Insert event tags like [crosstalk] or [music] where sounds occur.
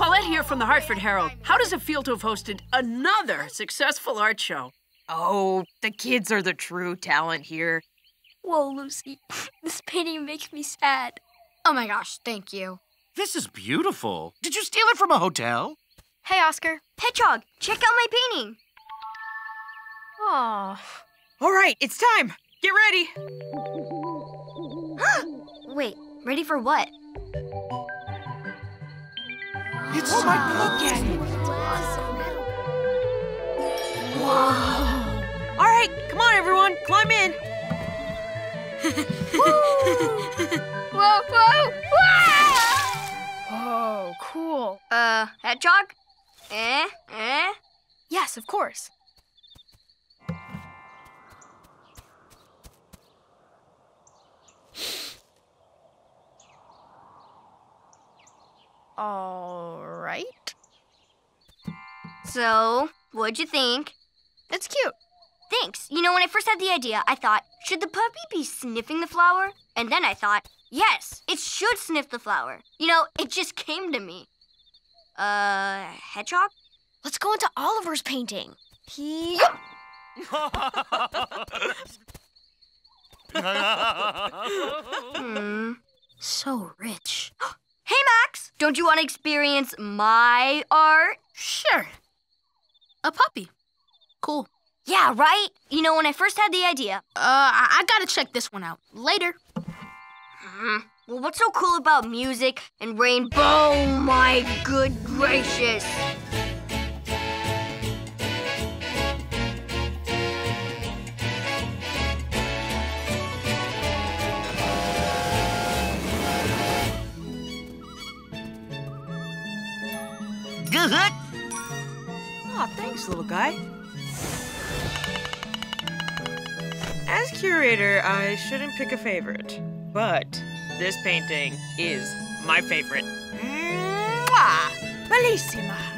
Paulette here from the Hartford Herald. How does it feel to have hosted another successful art show? Oh, the kids are the true talent here. Whoa, Lucy. [laughs] This painting makes me sad. Oh my gosh, thank you. This is beautiful. Did you steal it from a hotel? Hey, Oscar. Hedgehog, check out my painting. Oh. All right, it's time. Get ready. [gasps] Wait, ready for what? It's oh my pumpkin. All right, come on, everyone, climb in. [laughs] Whoa, whoa, Oh, cool. Uh, Hedgehog? Eh, eh? Yes, of course. All right. So, what'd you think? It's cute. Thanks. You know, when I first had the idea, I thought, should the puppy be sniffing the flower? And then I thought, yes, it should sniff the flower. You know, it just came to me. Uh, hedgehog? Let's go into Oliver's painting. He. [laughs] [laughs] Hmm. So rich. Hey, Max! Don't you want to experience my art? Sure. A puppy. Cool. Yeah, right? You know, when I first had the idea, Uh, I, I gotta check this one out. Later. hmm, well, what's so cool about music and rainbow? Oh my good gracious. Good. Aw, thanks, little guy. As curator, I shouldn't pick a favorite, but this painting is my favorite. Mwah! Bellissima!